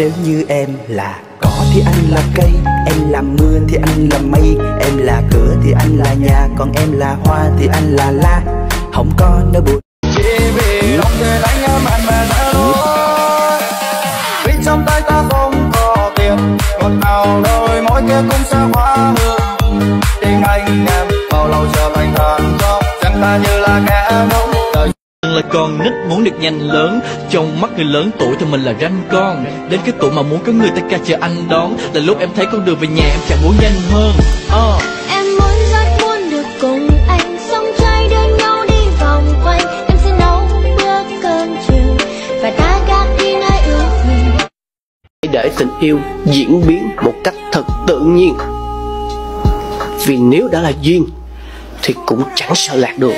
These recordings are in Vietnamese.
Nếu như em là cỏ thì anh là cây, Em là mưa thì anh là mây, Em là cửa thì anh là nhà, Còn em là hoa thì anh là la. Không có nơi buồn. Chỉ vì không thể anh em anh mà đã nói Vì trong tay ta không có tiền, còn nào đôi mỗi kia cũng sẽ hóa hương. Tình anh em bao lâu trở thành tàn khốc Chẳng ta như là kẻ ngốc con nít muốn được nhanh lớn. Trong mắt người lớn tuổi thì mình là ranh con. Đến cái tuổi mà muốn có người ta ca chờ anh đón Là lúc em thấy con đường về nhà em chẳng muốn nhanh hơn. Uh. Em muốn rất muốn được cùng anh Sống trái đưa nhau đi vòng quanh. Em sẽ nấu bữa cơm chiều Và đã gác đi nơi ước mình để tình yêu diễn biến một cách thật tự nhiên. Vì nếu đã là duyên thì cũng chẳng sợ lạc đường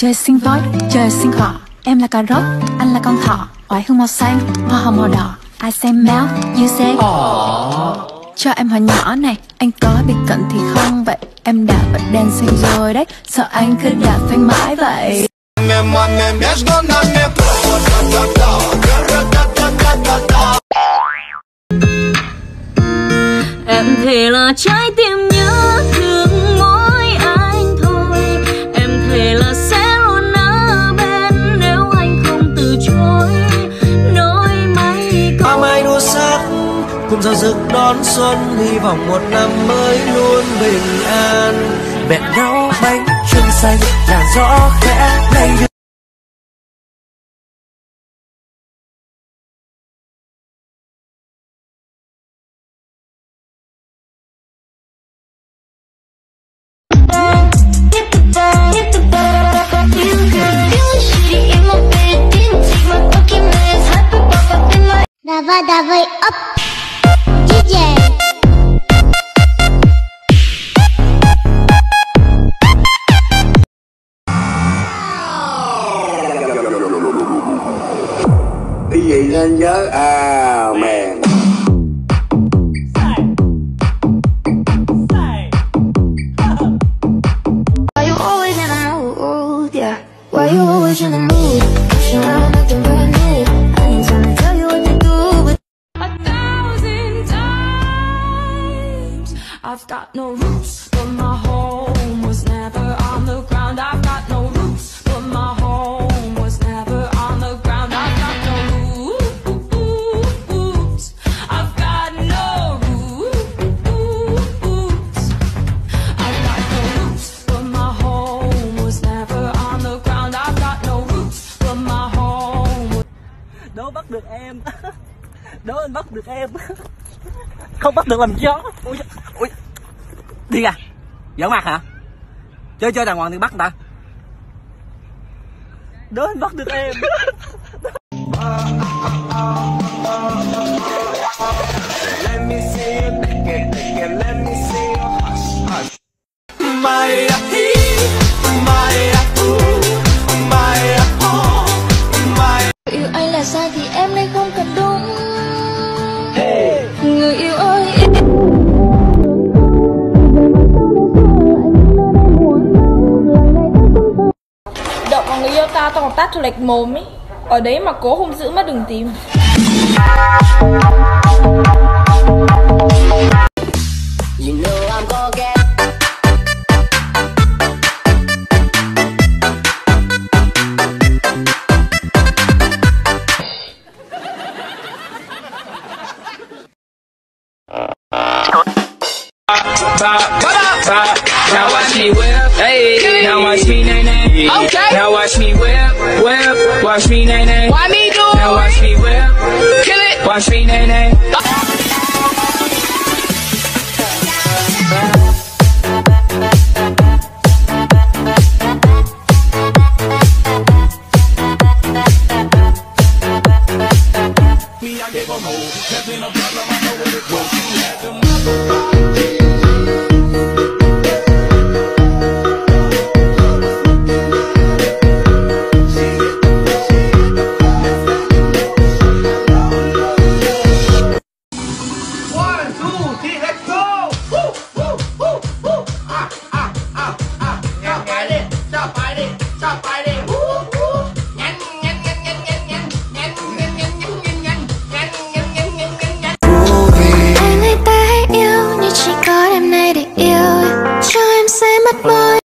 Trời sinh voi, trời sinh cỏ Em là cà rốt, anh là con thỏ. Oải hương màu xanh, hoa hồng màu đỏ. I say mouth, you say Cho em hỏi nhỏ này Anh có bị cận thì không? Vậy Em đã bật đèn xanh rồi đấy. Sợ anh cứ đạp phanh mãi vậy? Em thề là trái tim nhớ cùng giao rực đón xuân hy vọng một năm mới luôn bình an vẹn nhau bánh trưng xanh làn gió khẽ lay đưa Давай, давай, оп! I've got no roots But my Đố bắt được em. Đố anh bắt được em. Không bắt được làm chó. Ui, ui. Đi à Giỡn mặt hả? Chơi chơi đàng hoàng thì bắt người ta. Đố anh bắt được em. tát cho lệch mồm ấy Ở đấy mà cố không giữ mất đừng tìm you know I'm gonna get Now watch me whip, hey. Now watch me nay nay. Okay. Now watch me whip, whip. Watch me nay nay. Why me do? Now watch me whip, kill it. Watch me.